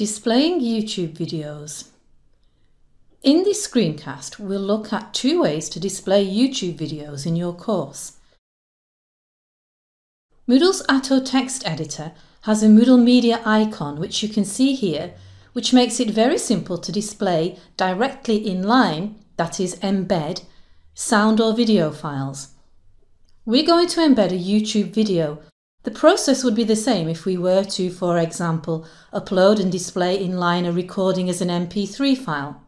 Displaying YouTube videos. In this screencast, we'll look at two ways to display YouTube videos in your course. Moodle's Atto text editor has a Moodle Media icon which you can see here, which makes it very simple to display directly in line, that is embed, sound or video files. We're going to embed a YouTube video the process would be the same if we were to, for example, upload and display in line a recording as an MP3 file.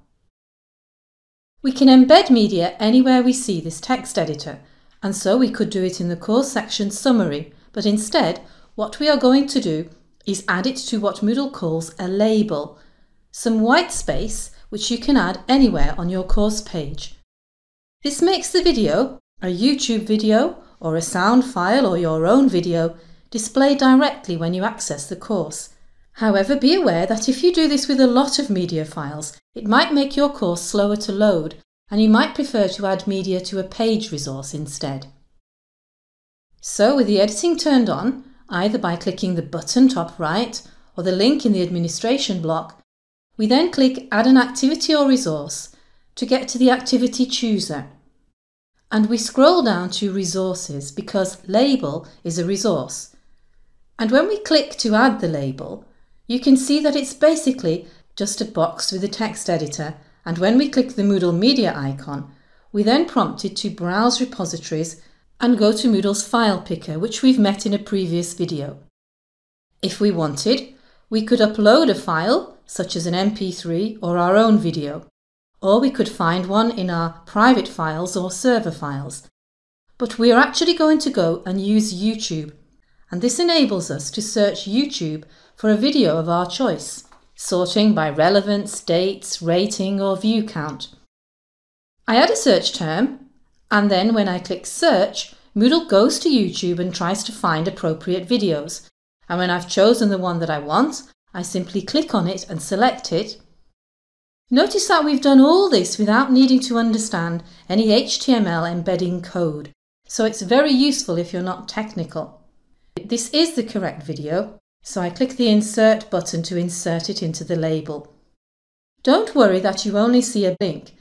We can embed media anywhere we see this text editor, and so we could do it in the course section summary, but instead, what we are going to do is add it to what Moodle calls a label, some white space which you can add anywhere on your course page. This makes the video, a YouTube video or a sound file or your own video display directly when you access the course. However, be aware that if you do this with a lot of media files, it might make your course slower to load and you might prefer to add media to a page resource instead. So with the editing turned on, either by clicking the button top right or the link in the administration block, we then click Add an activity or resource to get to the activity chooser and we scroll down to resources because label is a resource. And when we click to add the label, you can see that it's basically just a box with a text editor and when we click the Moodle media icon, we then prompted to browse repositories and go to Moodle's file picker which we've met in a previous video. If we wanted, we could upload a file such as an MP3 or our own video or we could find one in our private files or server files. But we are actually going to go and use YouTube, and this enables us to search YouTube for a video of our choice, sorting by relevance, dates, rating or view count. I add a search term, and then when I click search, Moodle goes to YouTube and tries to find appropriate videos. And when I've chosen the one that I want, I simply click on it and select it, Notice that we've done all this without needing to understand any HTML embedding code, so it's very useful if you're not technical. This is the correct video, so I click the Insert button to insert it into the label. Don't worry that you only see a link.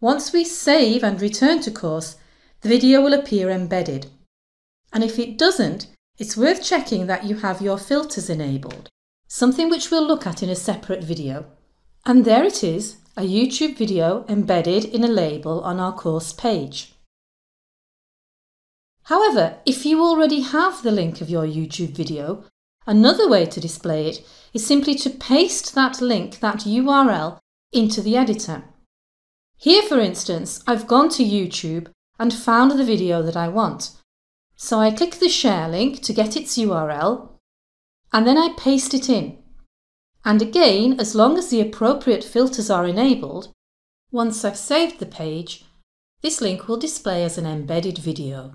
Once we save and return to course, the video will appear embedded. And if it doesn't, it's worth checking that you have your filters enabled, something which we'll look at in a separate video. And there it is, a YouTube video embedded in a label on our course page. However, if you already have the link of your YouTube video, another way to display it is simply to paste that link, that URL, into the editor. Here, for instance, I've gone to YouTube and found the video that I want. So I click the share link to get its URL, and then I paste it in. And again, as long as the appropriate filters are enabled, once I've saved the page, this link will display as an embedded video.